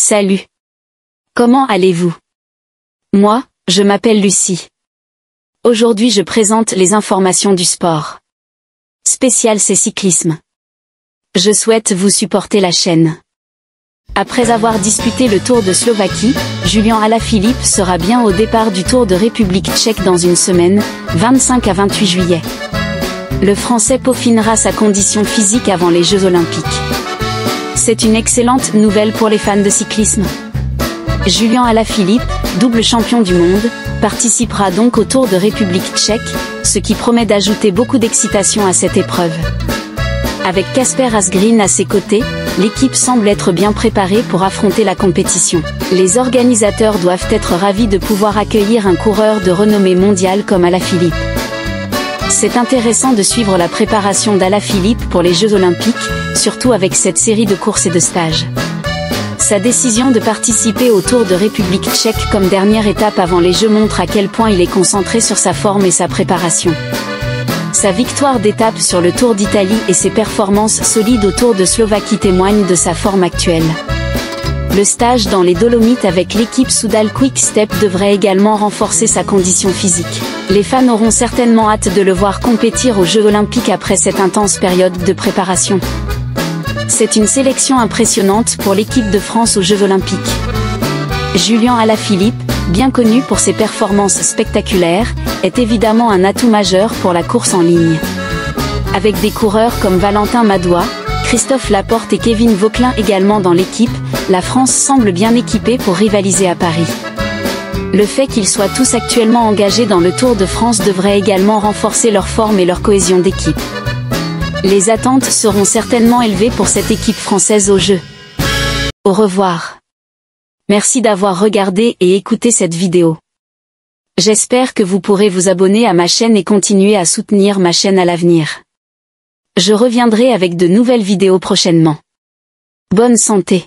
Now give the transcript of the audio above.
Salut. Comment allez-vous? Moi, je m'appelle Lucie. Aujourd'hui je présente les informations du sport. Spécial c'est cyclisme. Je souhaite vous supporter la chaîne. Après avoir disputé le Tour de Slovaquie, Julien Alaphilippe sera bien au départ du Tour de République tchèque dans une semaine, 25 à 28 juillet. Le Français peaufinera sa condition physique avant les Jeux Olympiques. C'est une excellente nouvelle pour les fans de cyclisme. Julien Alaphilippe, double champion du monde, participera donc au Tour de République tchèque, ce qui promet d'ajouter beaucoup d'excitation à cette épreuve. Avec Casper Asgreen à ses côtés, l'équipe semble être bien préparée pour affronter la compétition. Les organisateurs doivent être ravis de pouvoir accueillir un coureur de renommée mondiale comme Alaphilippe. C'est intéressant de suivre la préparation d'Alaphilippe pour les Jeux Olympiques, surtout avec cette série de courses et de stages. Sa décision de participer au Tour de République tchèque comme dernière étape avant les Jeux montre à quel point il est concentré sur sa forme et sa préparation. Sa victoire d'étape sur le Tour d'Italie et ses performances solides au Tour de Slovaquie témoignent de sa forme actuelle. Le stage dans les Dolomites avec l'équipe Soudal Quick Step devrait également renforcer sa condition physique. Les fans auront certainement hâte de le voir compétir aux Jeux Olympiques après cette intense période de préparation. C'est une sélection impressionnante pour l'équipe de France aux Jeux Olympiques. Julien Alaphilippe, bien connu pour ses performances spectaculaires, est évidemment un atout majeur pour la course en ligne. Avec des coureurs comme Valentin Madois, Christophe Laporte et Kevin Vauquelin également dans l'équipe, la France semble bien équipée pour rivaliser à Paris. Le fait qu'ils soient tous actuellement engagés dans le Tour de France devrait également renforcer leur forme et leur cohésion d'équipe. Les attentes seront certainement élevées pour cette équipe française au jeu. Au revoir. Merci d'avoir regardé et écouté cette vidéo. J'espère que vous pourrez vous abonner à ma chaîne et continuer à soutenir ma chaîne à l'avenir. Je reviendrai avec de nouvelles vidéos prochainement. Bonne santé